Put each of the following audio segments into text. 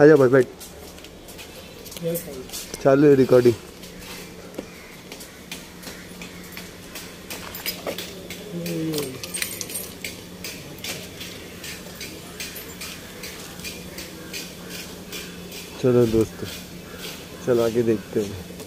आजा भाई बैठ। चालू है रिकॉर्डिंग चलो दोस्तों चलो आगे देखते हैं।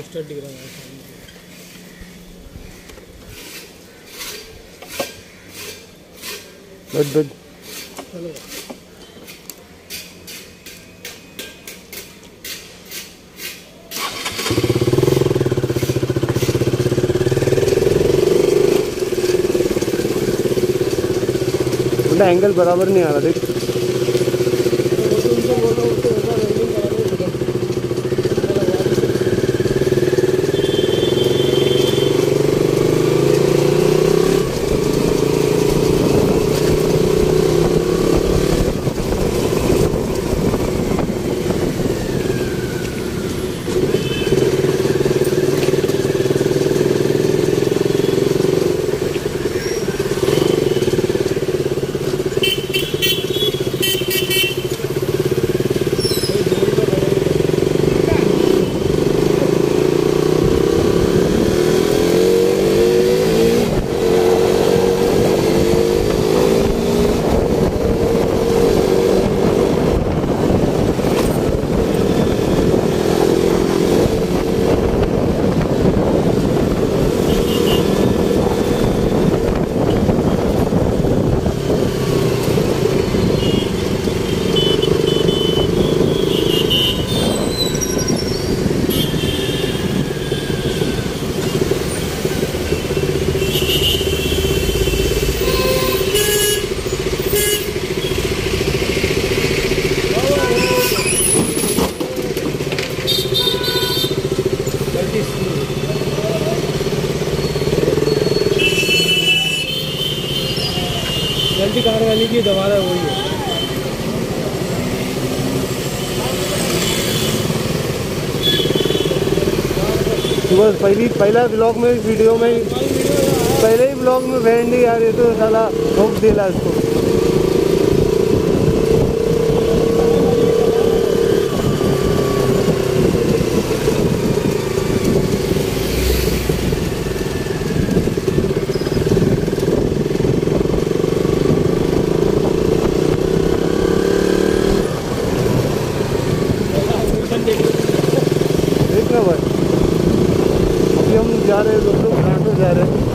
स्टड दिख रहा है बैठ चलो। एंगल बराबर नहीं आ रहा देख। गलती कार वाली की दोबारा रहा वही है। बस पहली पहला ब्लॉग में वीडियो में पहले ही ब्लॉग में बैंड आ ये तो साला ठोक दिला इसको देख ना भाई अभी हम जा रहे हैं दोस्तों में जा रहे हैं।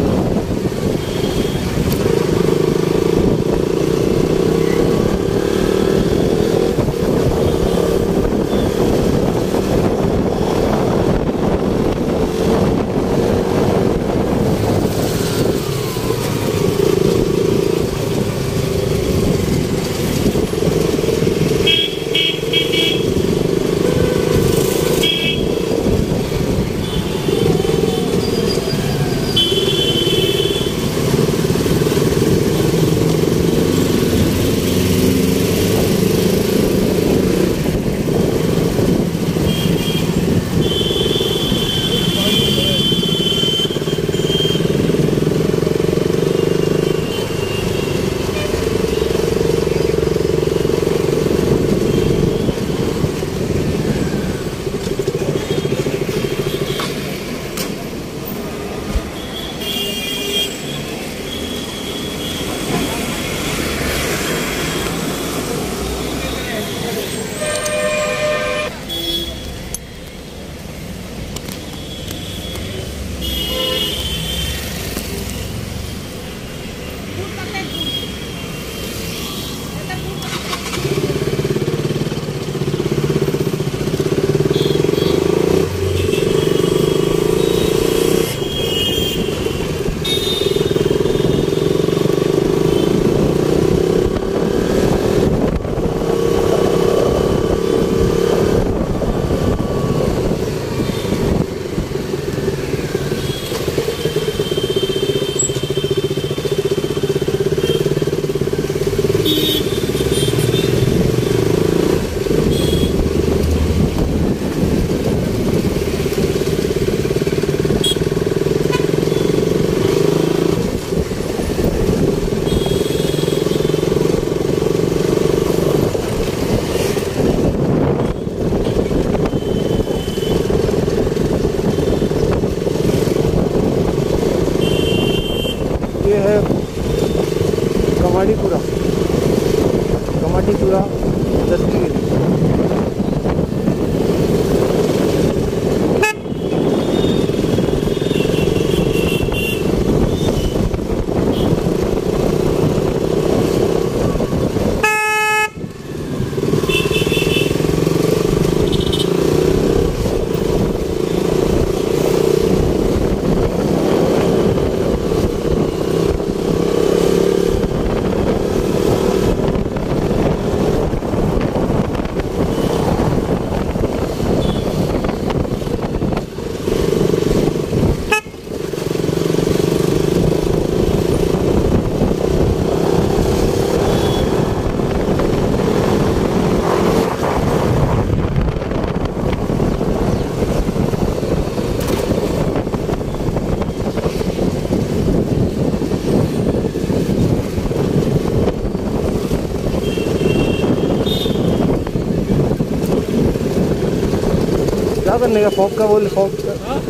क्या करने का फॉक का बोल फॉक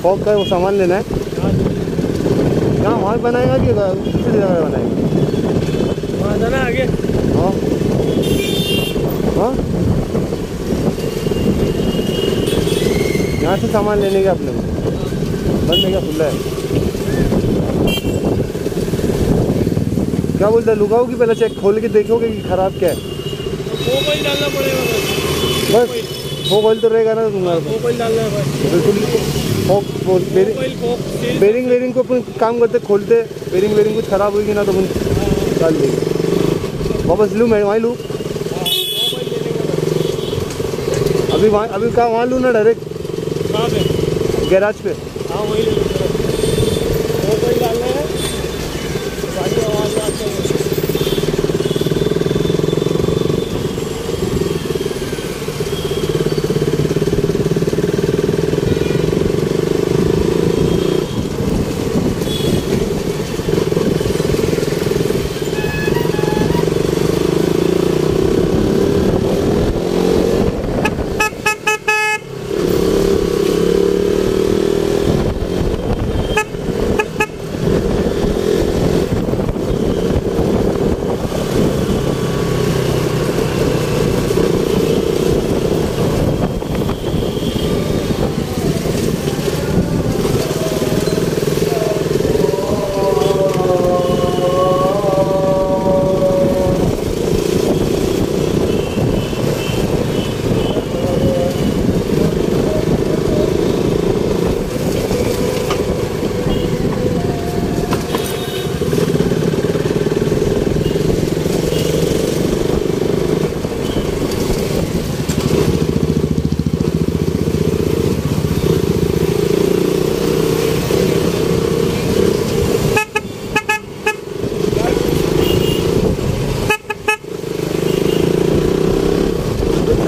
फॉक का वो सामान लेना है। यहाँ वहाँ बनाएगा कि दूसरी जगह बनाएगा? वहाँ आगे। हाँ। हाँ? यहाँ से सामान लेने का अपने को बंद है खुला है। क्या बोलते हैं लुगाओ की पहले चेक खोल के देखोगे कि खराब क्या है? वो डालना पड़ेगा। बस। वो ऑयल तो रहेगा ना तुम्हारे। फोक ऑयल डालना है पास बिल्कुल फॉक बेरिंग बेरिंग वेरिंग को अपन काम करते खोलते बेरिंग वेरिंग कुछ खराब होगी ना तो अपन डाल देंगे। वापस लूँ मैं वहीं लूँ? अभी वहाँ अभी कहाँ वहाँ लूँ ना डायरेक्ट? कहाँ पे? गैराज पे। हाँ वही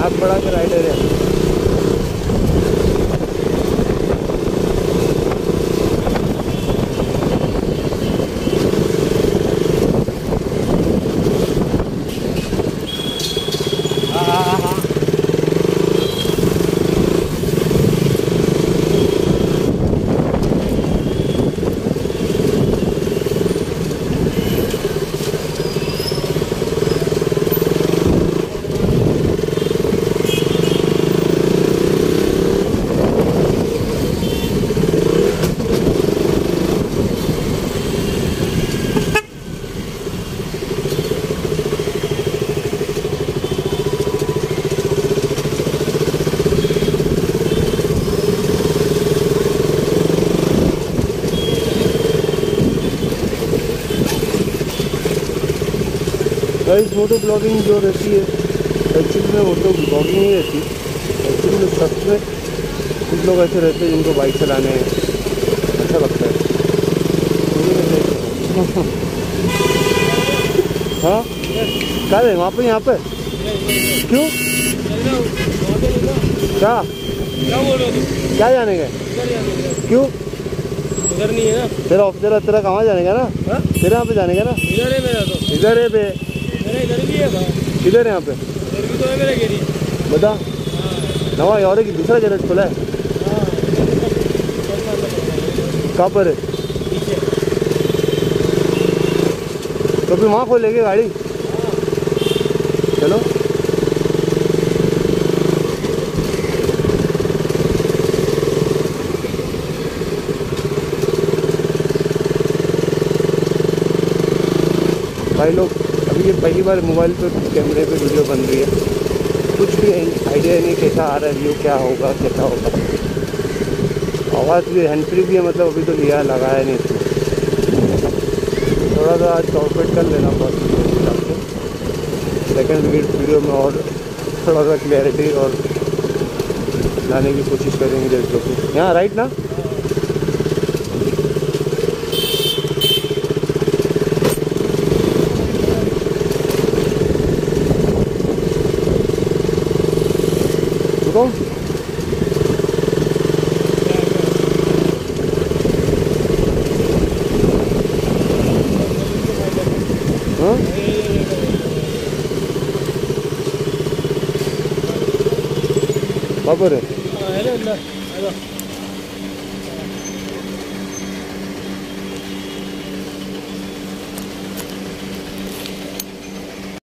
हाथ बड़ा के राइडर है। गाइस मोटो ब्लॉगिंग जो रहती है एक्चुअली में मोटो ब्लॉगिंग ही रहती है। एक्चुअली में सच में कुछ लोग ऐसे रहते हैं जिनको बाइक चलाने अच्छा लगता है। हाँ? क्या है? वहाँ पे यहाँ पे? क्यों? क्या? क्या जाने का। क्यों? नहीं है ना। तेरा तेरा तेरा कहाँ जाने का ना? हाँ? तेरे यहाँ पे जाने का ना? इधर है मेरा तो। इधर है किधर है यहाँ पे? बता। नवा यार की दूसरा गैरेज खुला है? कहाँ पर है? तो वहाँ खोलेंगे गाड़ी। चलो। भाई लोग। अभी ये पहली बार मोबाइल पे कैमरे पे वीडियो बन रही है। कुछ भी आइडिया नहीं कैसा आ रहा है व्यू क्या होगा, कैसा होगा। आवाज़ भी हैंड फ्री भी है मतलब अभी तो लिया, लगाया नहीं इसमें थोड़ा सा आज कॉपरेट कर लेना हिसाब से सेकेंड वीडियो में और थोड़ा सा क्लैरिटी और लाने की कोशिश करेंगे लो यहाँ राइट ना रुको हाँ बाबर है